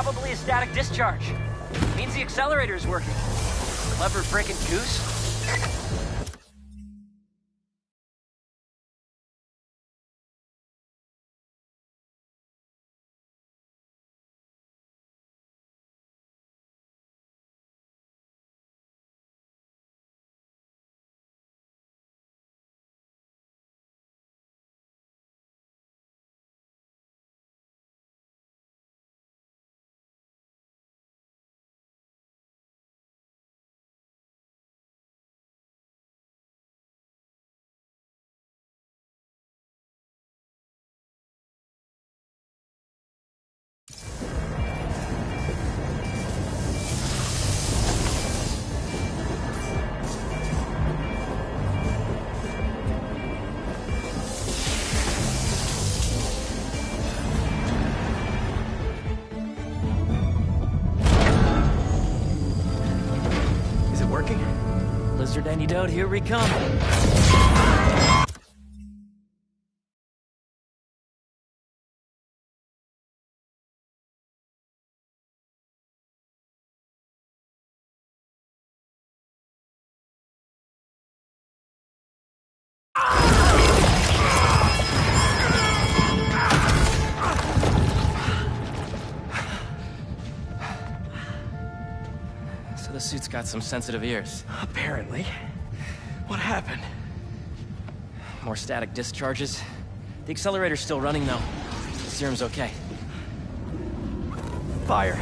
Probably a static discharge. Means the accelerator is working. Clever frickin' goose. Lizard antidote, here we come. Got some sensitive ears. Apparently. What happened? More static discharges. The accelerator's still running, though. The serum's okay. Fire.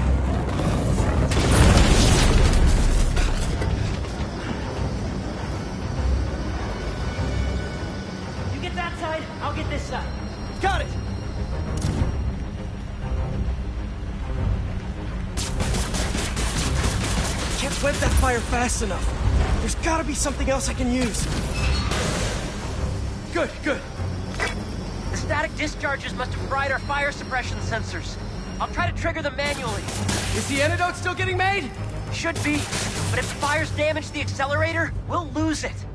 Can't that fire fast enough. There's gotta be something else I can use. Good, good. The static discharges must have fried our fire suppression sensors. I'll try to trigger them manually. Is the antidote still getting made? Should be, but if the fires damage the accelerator, we'll lose it.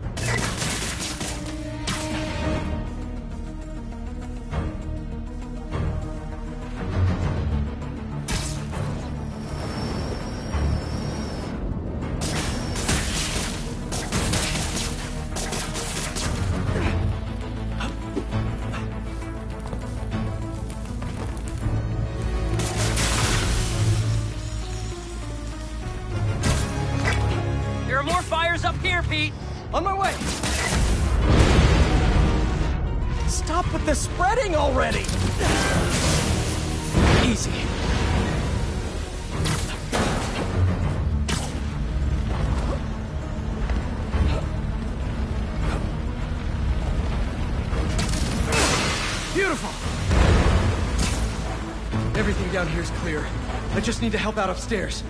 Down here is clear. I just need to help out upstairs.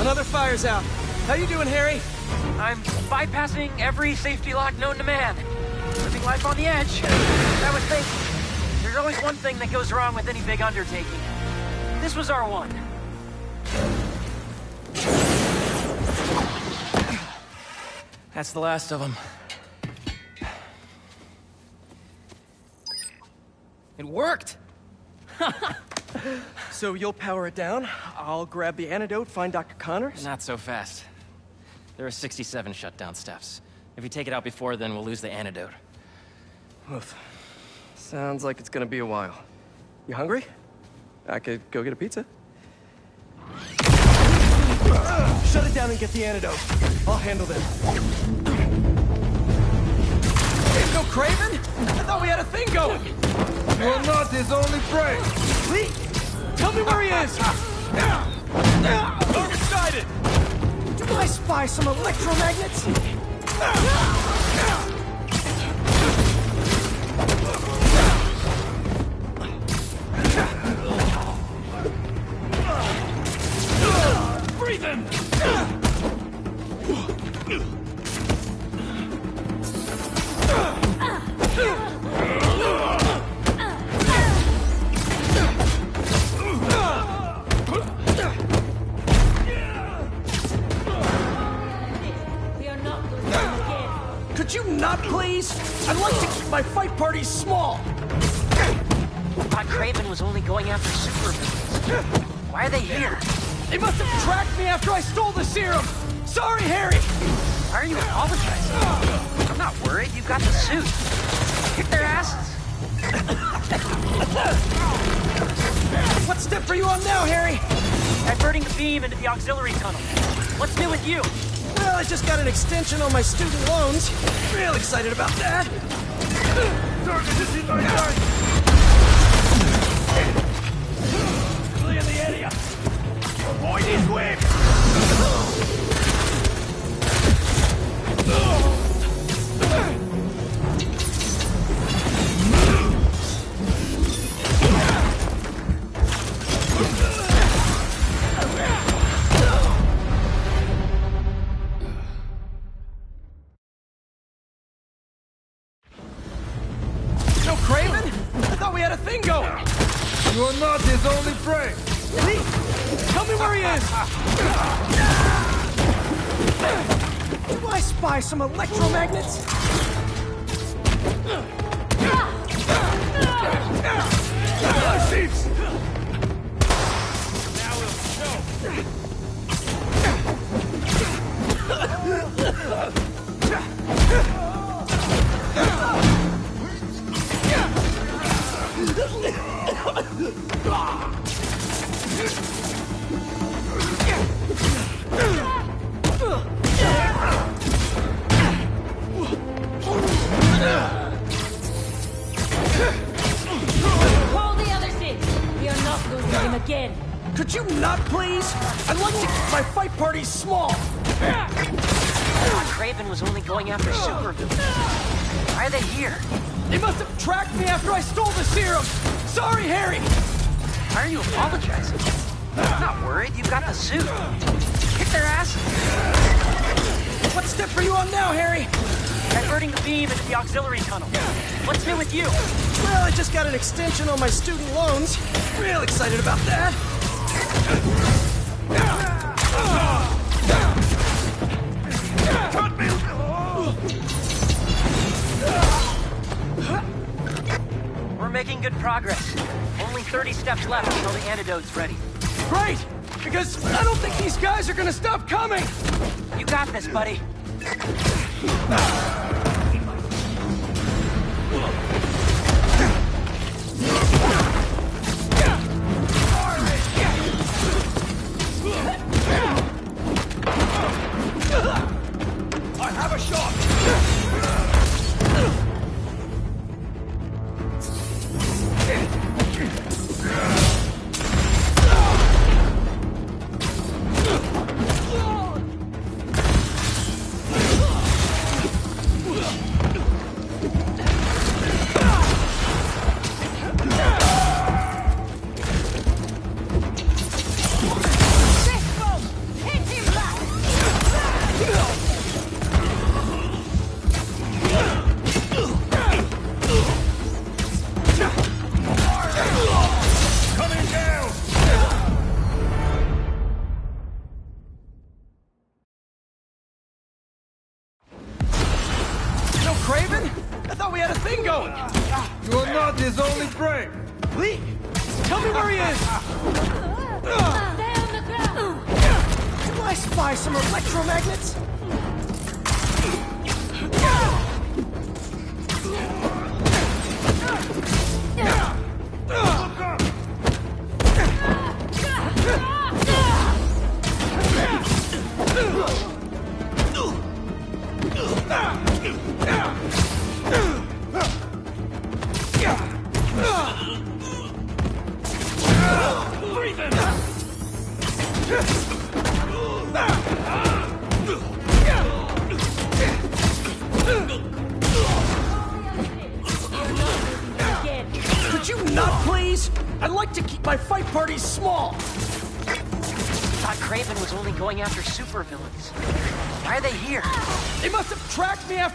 Another fire's out. How you doing, Harry? I'm bypassing every safety lock known to man. Living life on the edge. I was thinking, there's always one thing that goes wrong with any big undertaking. This was our one. That's the last of them. It worked! So you'll power it down. I'll grab the antidote, find Dr. Connors. Not so fast. There are 67 shutdown steps. If we take it out before then, we'll lose the antidote. Oof. Sounds like it's gonna be a while. You hungry? I could go get a pizza. Shut it down and get the antidote. I'll handle them. Hey, no Kraven? I thought we had a thing going. You're not his only prey. Li, tell me where he is. Target sighted. Do I spy some electromagnets? Breathe him. We are not Could you not, please? I'd like to keep my fight parties small. Thought Kraven was only going after supervillains. Why are they here? They must have tracked me after I stole the serum. Sorry, Harry. Why are you apologizing? I'm not worried. You got the suit. Kick their asses. What step are you on now, Harry? Diverting the beam into the auxiliary tunnel. What's new with you? Well, I just got an extension on my student loans. Real excited about that. Kraven? I thought we had a thing going. You're not his only prey! Li, tell me where he is. Do I spy some electromagnets? Call the other six! We are not losing him again! Could you not, please? I'd like to keep my fight parties small. Kraven was only going after supervillains. Why are they here? They must have tracked me after I stole the serum. Sorry, Harry. Why are you apologizing? I'm not worried. You've got the suit. Kick their asses. What step are you on now, Harry? Diverting the beam into the auxiliary tunnel. What's new with you? Well, I just got an extension on my student loans. Real excited about that. We're making good progress. Only 30 steps left until the antidote's ready. Great, because I don't think these guys are gonna stop coming. You got this, buddy. I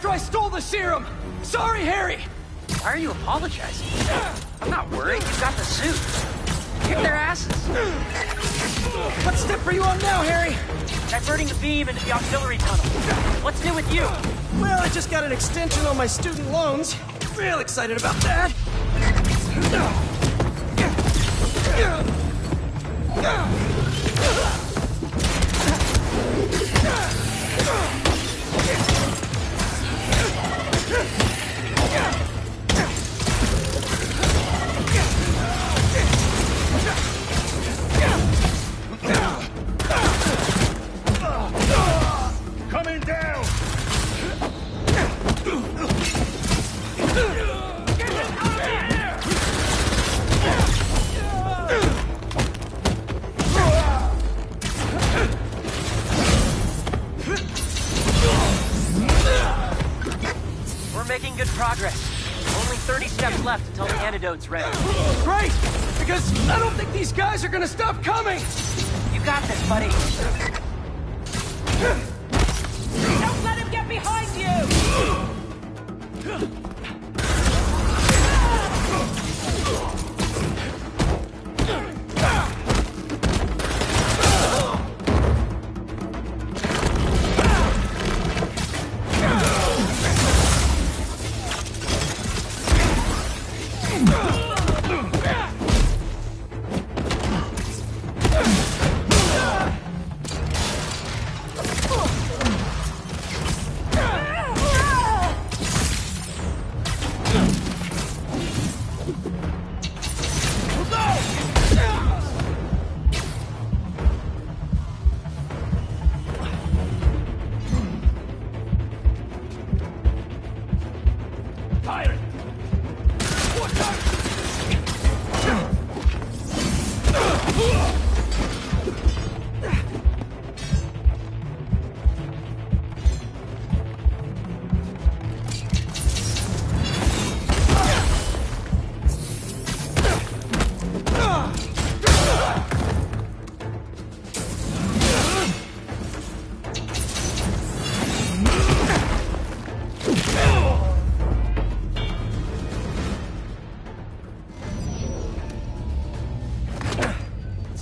after I stole the serum! Sorry, Harry! Why are you apologizing? I'm not worried. You got the suit. Kick their asses. What step are you on now, Harry? Diverting the beam into the auxiliary tunnel. What's new with you? Well, I just got an extension on my student loans. Real excited about that.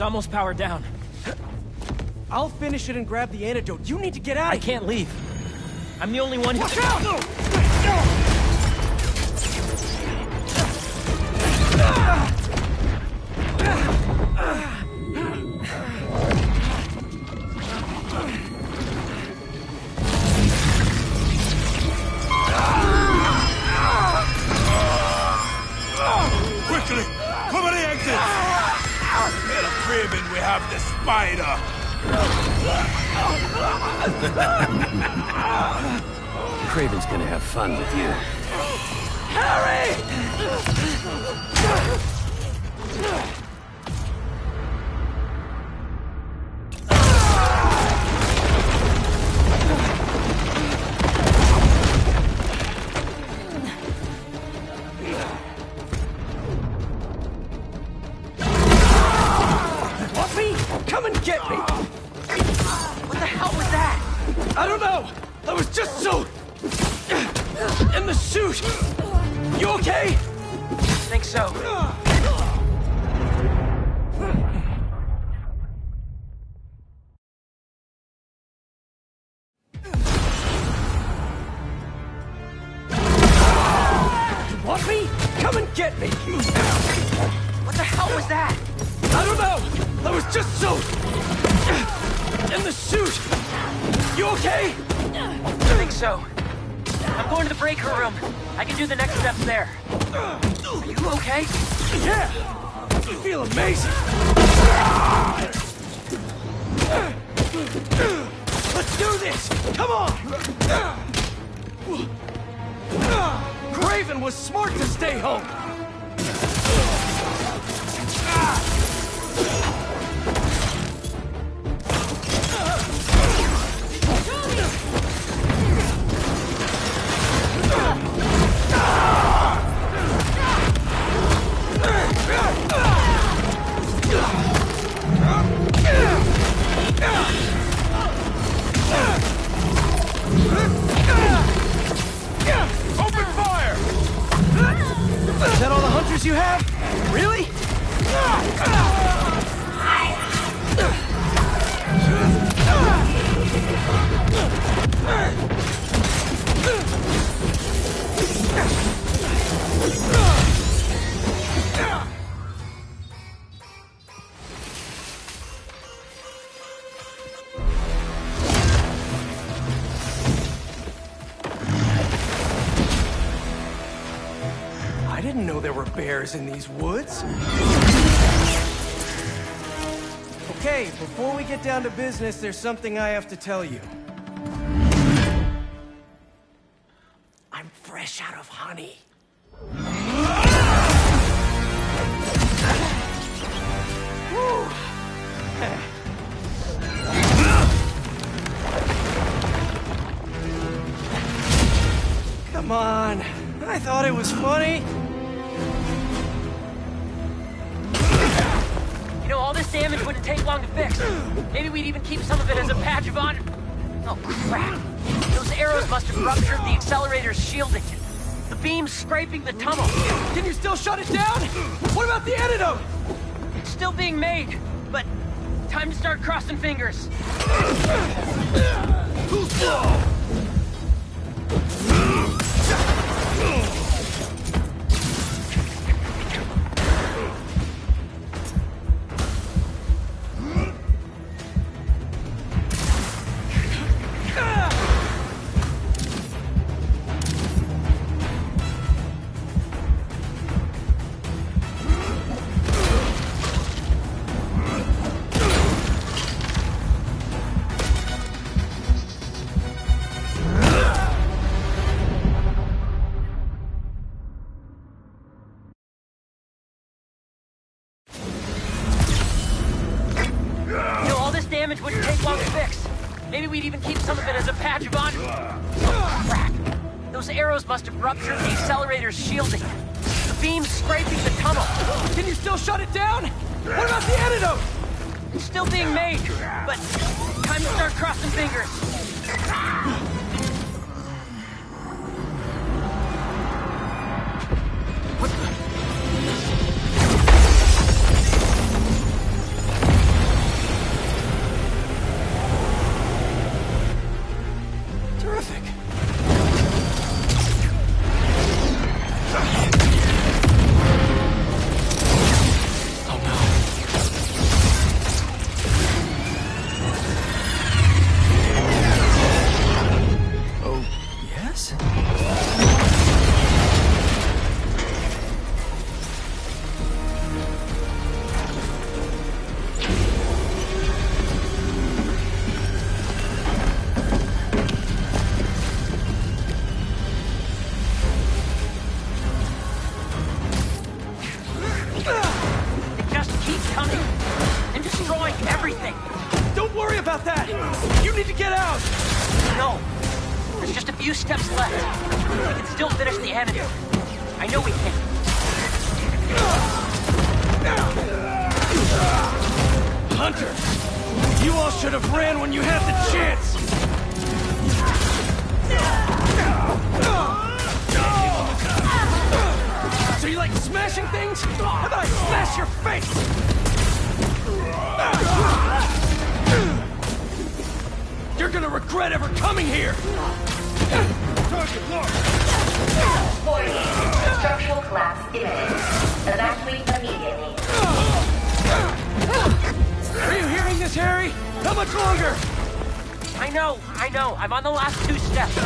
almost powered down. I'll finish it and grab the antidote. You need to get out I can't leave. I'm the only one who- Watch out! smart to stay home. In these woods. Okay, before we get down to business, there's something I have to tell you. I'm fresh out of honey. The beam's scraping the tunnel. Can you still shut it down? What about the antidote? It's still being made, but time to start crossing fingers. You all should have ran when you had the chance! So you like smashing things? How about I smash your face? You're gonna regret ever coming here! Warning. Structural collapse imminent. Evacuate immediately. Are you hearing this, Harry? How much longer? I know, I know. I'm on the last two steps.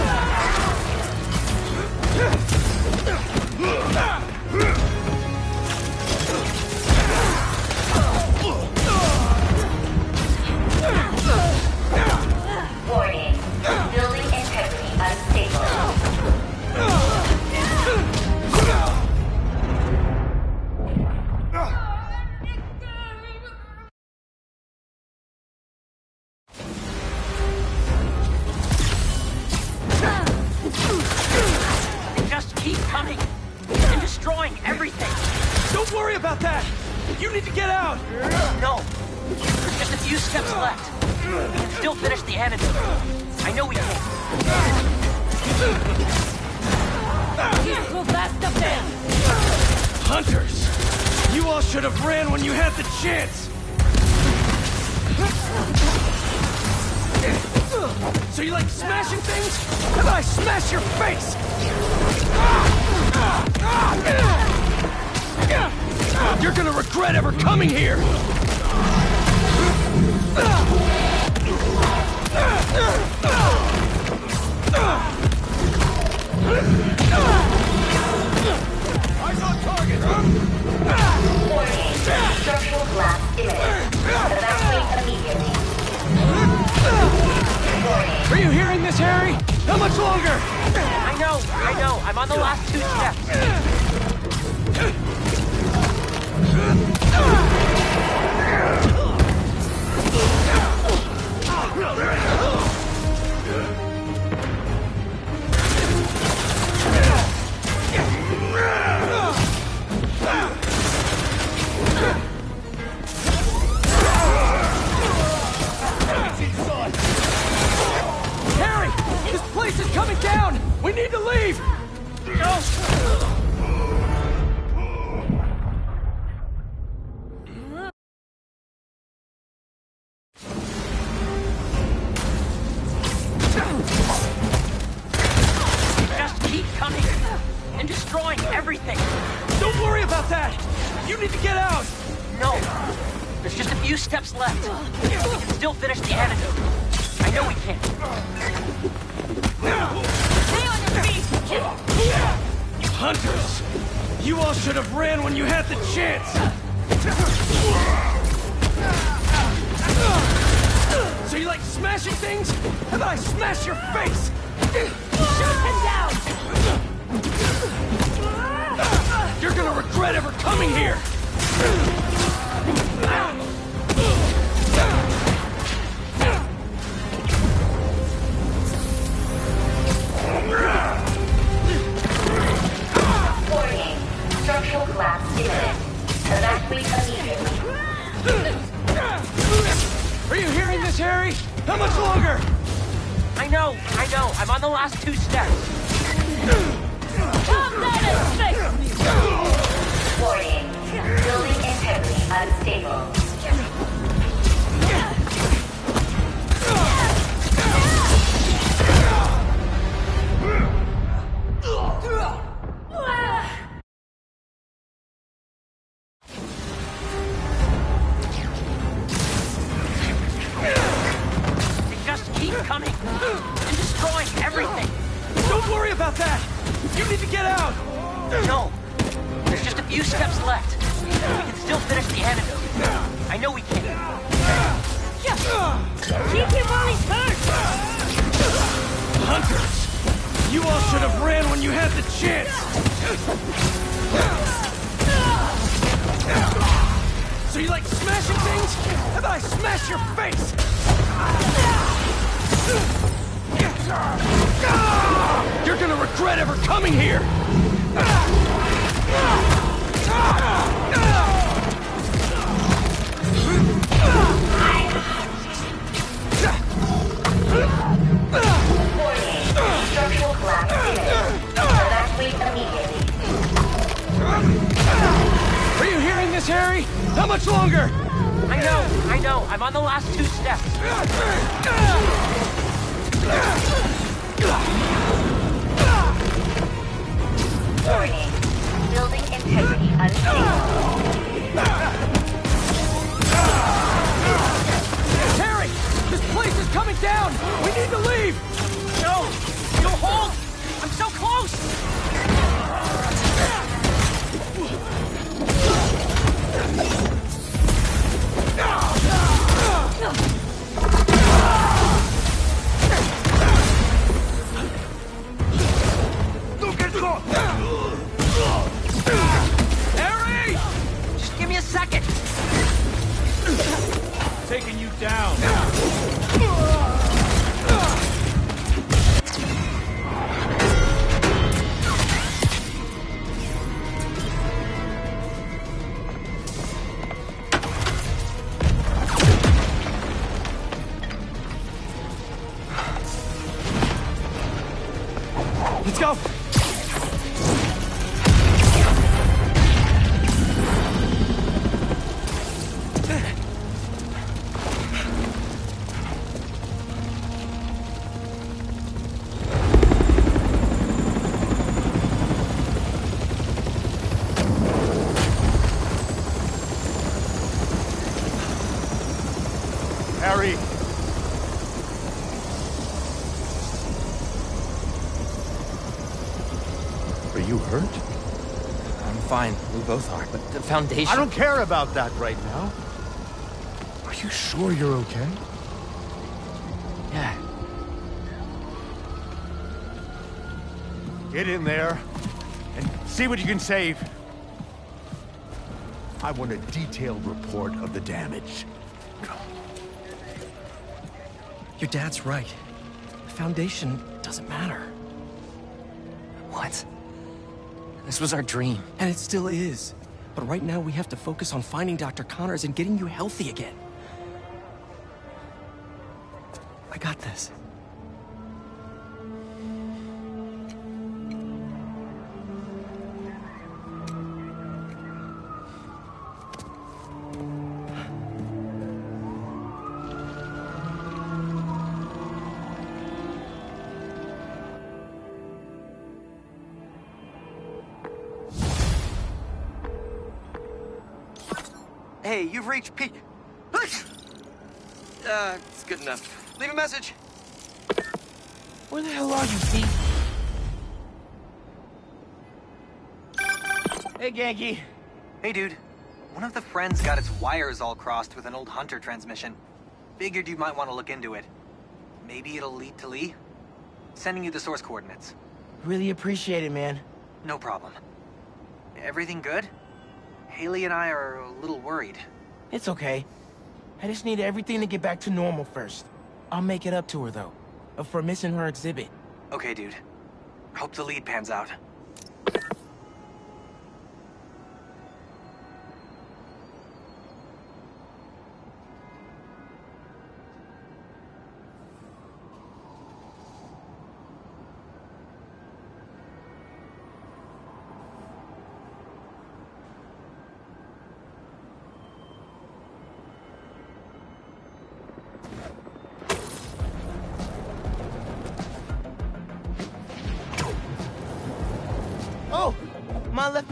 Warning. Worry about that! You need to get out! No, there's just a few steps left. We can still finish the antidote. I know we can. Here's your last defense! Hunters! You all should have ran when you had the chance! So you like smashing things? How about I smash your face? You're gonna regret ever coming here! Eyes on target! Are you hearing this, Harry? How much longer? I know, I know. I'm on the last two steps. Harry! This place is coming down! We need to leave! Just Hunters! You all should have ran when you had the chance! So you like smashing things? How about I smash your face? Shoot him down! You're gonna regret ever coming here! Structural collapse imminent. Evacuate immediately. Are you hearing this, Harry? How much longer? I know, I know. I'm on the last two steps. Come down and face me! Warning. Building integrity unstable. This, Harry? How much longer? I know, I know. I'm on the last two steps. Warning. Building integrity unstable. Harry! This place is coming down! We need to leave! No, no hold. I'm so close. Harry! Just give me a second. Taking you down. Let's go! Foundation... I don't care about that right now. Are you sure you're okay? Yeah. Get in there and see what you can save. I want a detailed report of the damage. Your dad's right. The Foundation doesn't matter. What? This was our dream. And it still is. But right now we have to focus on finding Dr. Connors and getting you healthy again. I got this. You've reached P. Uh, it's good enough. Leave a message. Where the hell are you, Pete? Hey, Ganke. Hey, dude. One of the friends got its wires all crossed with an old Hunter transmission. Figured you might want to look into it. Maybe it'll lead to Li? Sending you the source coordinates. Really appreciate it, man. No problem. Everything good? Hailey and I are a little worried. It's okay. I just need everything to get back to normal first. I'll make it up to her, though. For missing her exhibit. Okay, dude. Hope the lead pans out.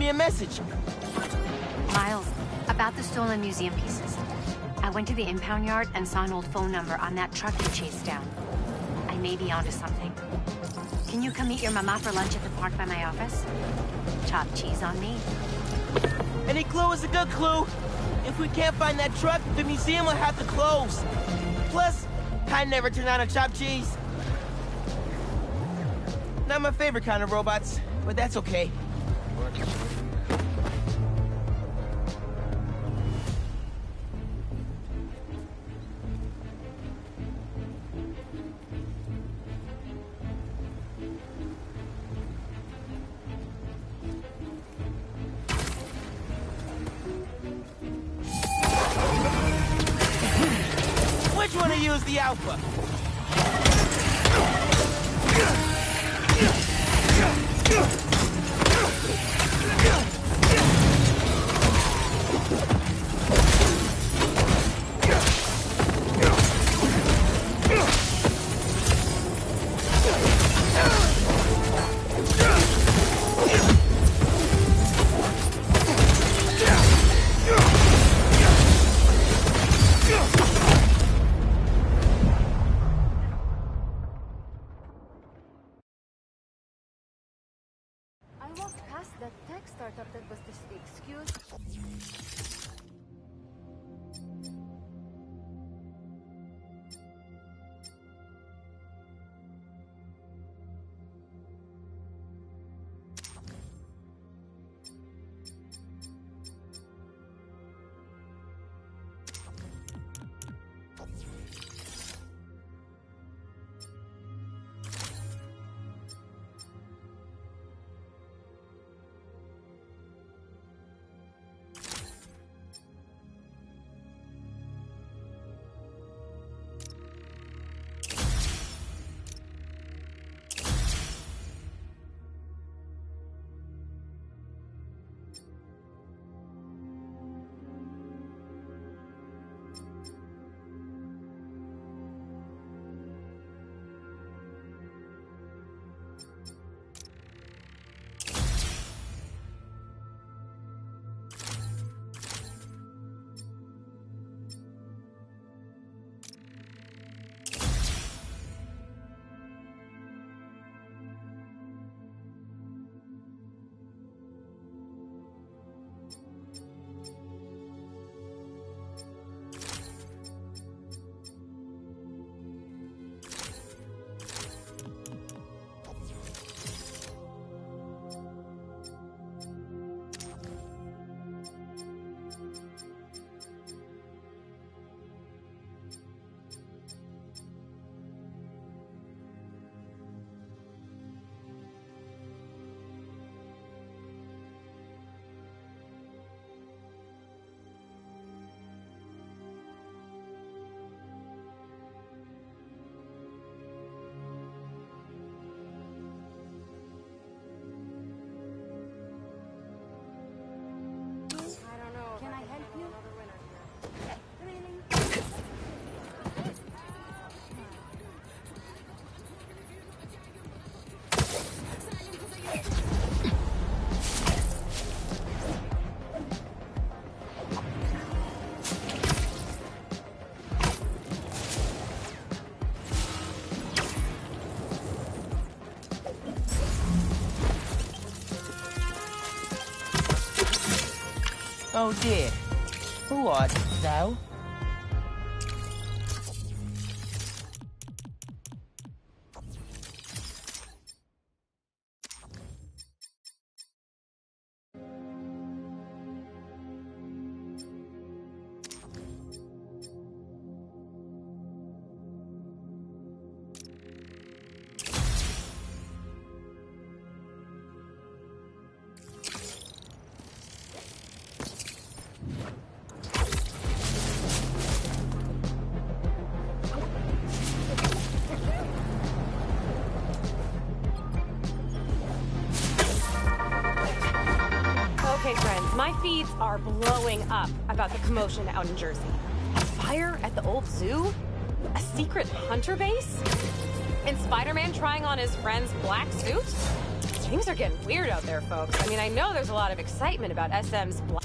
Me a message. Miles, about the stolen museum pieces. I went to the impound yard and saw an old phone number on that truck you chased down. I may be onto something. Can you come meet your mama for lunch at the park by my office? Chopped cheese on me. Any clue is a good clue. If we can't find that truck, the museum will have to close. Plus, I never turn on a chopped cheese. Not my favorite kind of robots, but that's okay. Oh dear. Who are blowing up about the commotion out in Jersey. A fire at the old zoo? A secret hunter base? And Spider-Man trying on his friend's black suit? Things are getting weird out there, folks. I mean, I know there's a lot of excitement about SM's black...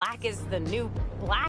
Black is the new black.